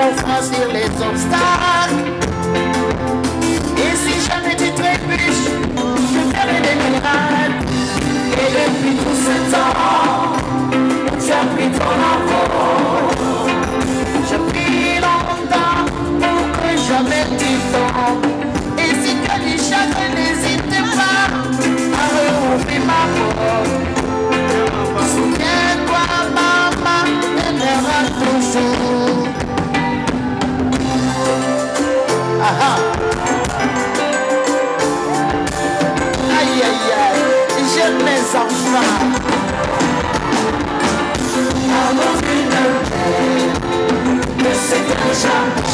Christmas, live little stark.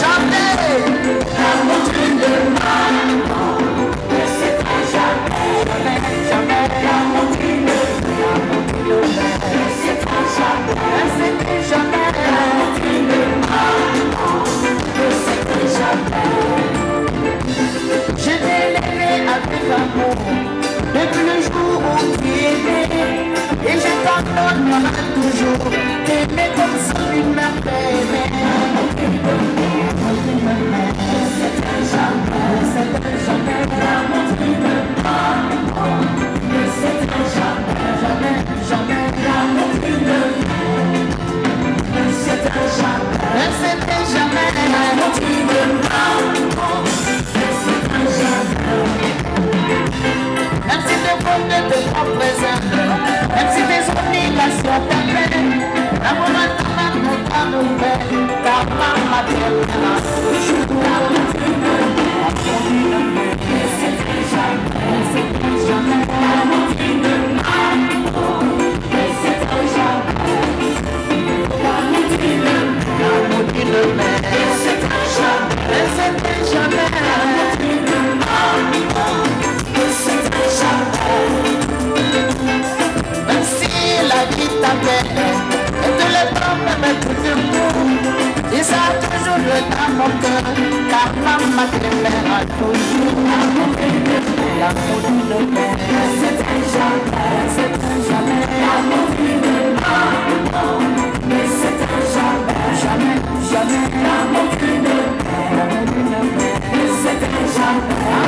Jamais toujours t'aimer comme si tu m'appelais. C'était jamais, c'était jamais l'amour qui me c'était jamais, jamais, jamais l'amour qui me c'était jamais, jamais l'amour qui me prend. C'était jamais. Merci de prendre de tes propres. Même si la vie t'appelle Et te le prends même et ça toujours le dans mon cœur, car maman te mère a toujours l'amour d'une mère. C'est un jamais, c'est un jamais, l'amour d'une maman. Mais c'est un jamais, jamais, jamais, l'amour d'une mère. L'amour c'est un jamais.